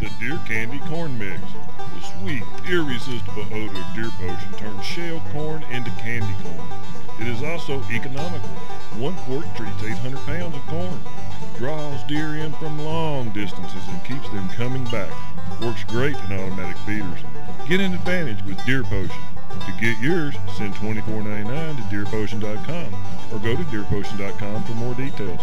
The Deer Candy Corn Mix. The sweet, irresistible odor of Deer Potion turns shell corn into candy corn. It is also economical. One quart treats 800 pounds of corn. Draws deer in from long distances and keeps them coming back. Works great in automatic feeders. Get an advantage with Deer Potion. To get yours, send $24.99 to DeerPotion.com or go to DeerPotion.com for more details.